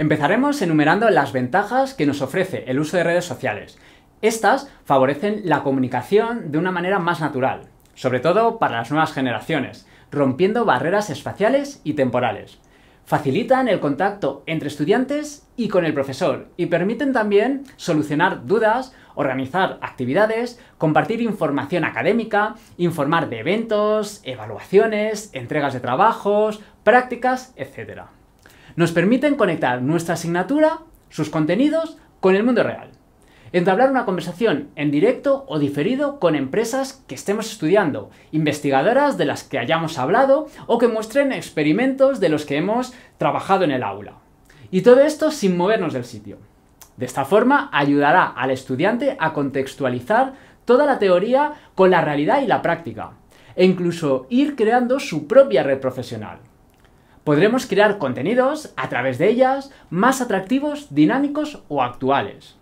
Empezaremos enumerando las ventajas que nos ofrece el uso de redes sociales. Estas favorecen la comunicación de una manera más natural, sobre todo para las nuevas generaciones, rompiendo barreras espaciales y temporales. Facilitan el contacto entre estudiantes y con el profesor y permiten también solucionar dudas, organizar actividades, compartir información académica, informar de eventos, evaluaciones, entregas de trabajos, prácticas, etc. Nos permiten conectar nuestra asignatura, sus contenidos, con el mundo real entablar una conversación en directo o diferido con empresas que estemos estudiando, investigadoras de las que hayamos hablado o que muestren experimentos de los que hemos trabajado en el aula. Y todo esto sin movernos del sitio. De esta forma ayudará al estudiante a contextualizar toda la teoría con la realidad y la práctica, e incluso ir creando su propia red profesional. Podremos crear contenidos a través de ellas más atractivos, dinámicos o actuales.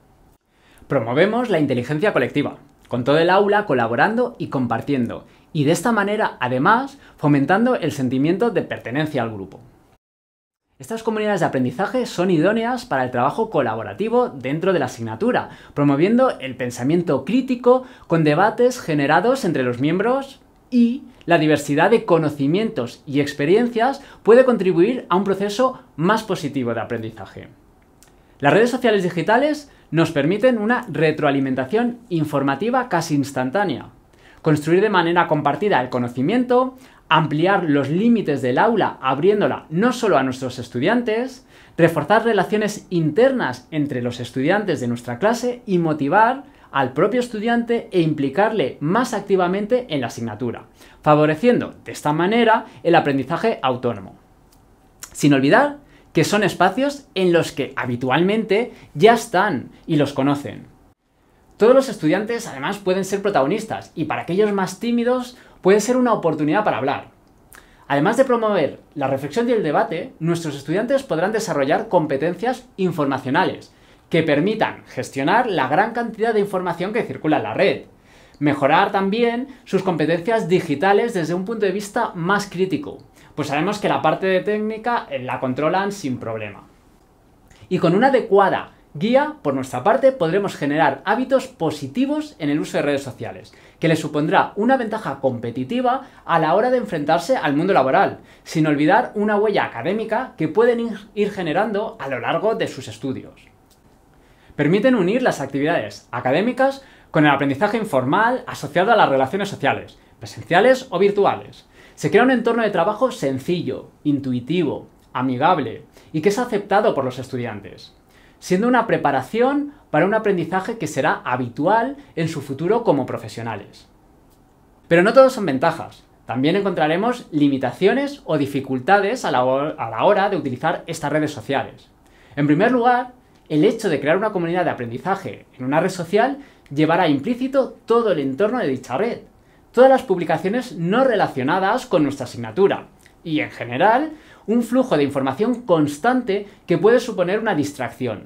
Promovemos la inteligencia colectiva, con todo el aula colaborando y compartiendo, y de esta manera, además, fomentando el sentimiento de pertenencia al grupo. Estas comunidades de aprendizaje son idóneas para el trabajo colaborativo dentro de la asignatura, promoviendo el pensamiento crítico con debates generados entre los miembros y la diversidad de conocimientos y experiencias puede contribuir a un proceso más positivo de aprendizaje. Las redes sociales digitales nos permiten una retroalimentación informativa casi instantánea, construir de manera compartida el conocimiento, ampliar los límites del aula abriéndola no solo a nuestros estudiantes, reforzar relaciones internas entre los estudiantes de nuestra clase y motivar al propio estudiante e implicarle más activamente en la asignatura, favoreciendo de esta manera el aprendizaje autónomo. Sin olvidar que son espacios en los que habitualmente ya están y los conocen. Todos los estudiantes además pueden ser protagonistas y para aquellos más tímidos puede ser una oportunidad para hablar. Además de promover la reflexión y el debate, nuestros estudiantes podrán desarrollar competencias informacionales que permitan gestionar la gran cantidad de información que circula en la red, mejorar también sus competencias digitales desde un punto de vista más crítico, pues sabemos que la parte de técnica eh, la controlan sin problema. Y con una adecuada guía, por nuestra parte, podremos generar hábitos positivos en el uso de redes sociales, que les supondrá una ventaja competitiva a la hora de enfrentarse al mundo laboral, sin olvidar una huella académica que pueden ir generando a lo largo de sus estudios. Permiten unir las actividades académicas con el aprendizaje informal asociado a las relaciones sociales, presenciales o virtuales, se crea un entorno de trabajo sencillo, intuitivo, amigable y que es aceptado por los estudiantes, siendo una preparación para un aprendizaje que será habitual en su futuro como profesionales. Pero no todos son ventajas. También encontraremos limitaciones o dificultades a la, hora de utilizar estas redes sociales. En primer lugar, el hecho de crear una comunidad de aprendizaje en una red social llevará implícito todo el entorno de dicha red, todas las publicaciones no relacionadas con nuestra asignatura y, en general, un flujo de información constante que puede suponer una distracción.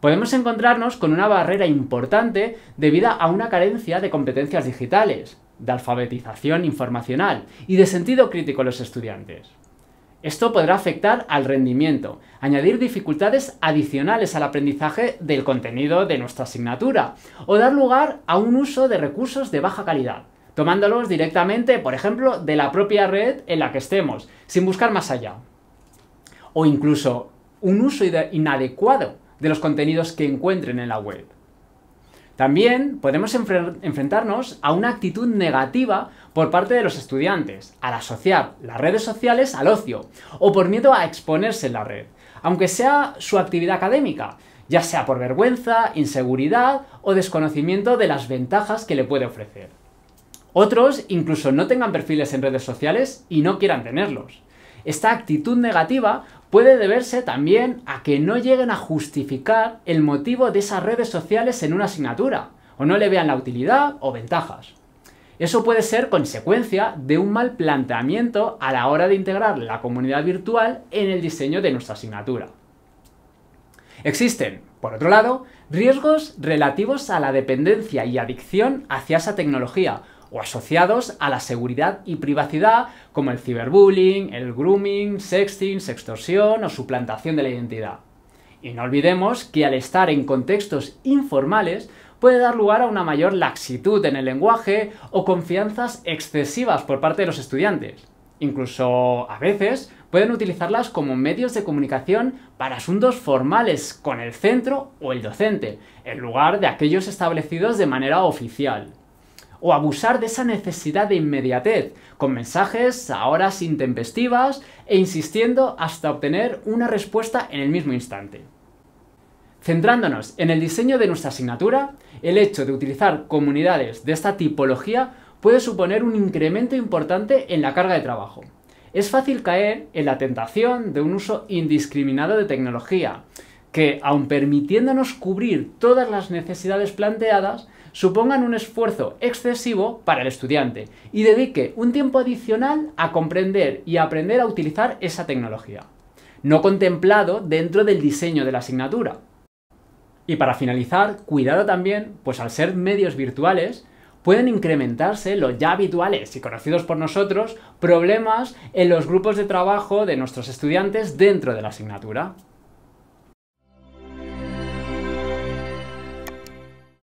Podemos encontrarnos con una barrera importante debido a una carencia de competencias digitales, de alfabetización informacional y de sentido crítico en los estudiantes. Esto podrá afectar al rendimiento, añadir dificultades adicionales al aprendizaje del contenido de nuestra asignatura o dar lugar a un uso de recursos de baja calidad, tomándolos directamente, por ejemplo, de la propia red en la que estemos, sin buscar más allá. O incluso un uso inadecuado de los contenidos que encuentren en la web. También podemos enfrentarnos a una actitud negativa por parte de los estudiantes al asociar las redes sociales al ocio o por miedo a exponerse en la red, aunque sea su actividad académica, ya sea por vergüenza, inseguridad o desconocimiento de las ventajas que le puede ofrecer. Otros incluso no tengan perfiles en redes sociales y no quieran tenerlos. Esta actitud negativa puede deberse también a que no lleguen a justificar el motivo de esas redes sociales en una asignatura, o no le vean la utilidad o ventajas. Eso puede ser consecuencia de un mal planteamiento a la hora de integrar la comunidad virtual en el diseño de nuestra asignatura. Existen, por otro lado, riesgos relativos a la dependencia y adicción hacia esa tecnología, o asociados a la seguridad y privacidad como el ciberbullying, el grooming, sexting, sextorsión o suplantación de la identidad. Y no olvidemos que al estar en contextos informales puede dar lugar a una mayor laxitud en el lenguaje o confianzas excesivas por parte de los estudiantes. Incluso a veces pueden utilizarlas como medios de comunicación para asuntos formales con el centro o el docente, en lugar de aquellos establecidos de manera oficial. O abusar de esa necesidad de inmediatez, con mensajes a horas intempestivas e insistiendo hasta obtener una respuesta en el mismo instante. Centrándonos en el diseño de nuestra asignatura, el hecho de utilizar comunidades de esta tipología puede suponer un incremento importante en la carga de trabajo. Es fácil caer en la tentación de un uso indiscriminado de tecnología, que, aun permitiéndonos cubrir todas las necesidades planteadas, supongan un esfuerzo excesivo para el estudiante y dedique un tiempo adicional a comprender y aprender a utilizar esa tecnología, no contemplado dentro del diseño de la asignatura. Y para finalizar, cuidado también, pues al ser medios virtuales, pueden incrementarse los ya habituales y conocidos por nosotros problemas en los grupos de trabajo de nuestros estudiantes dentro de la asignatura.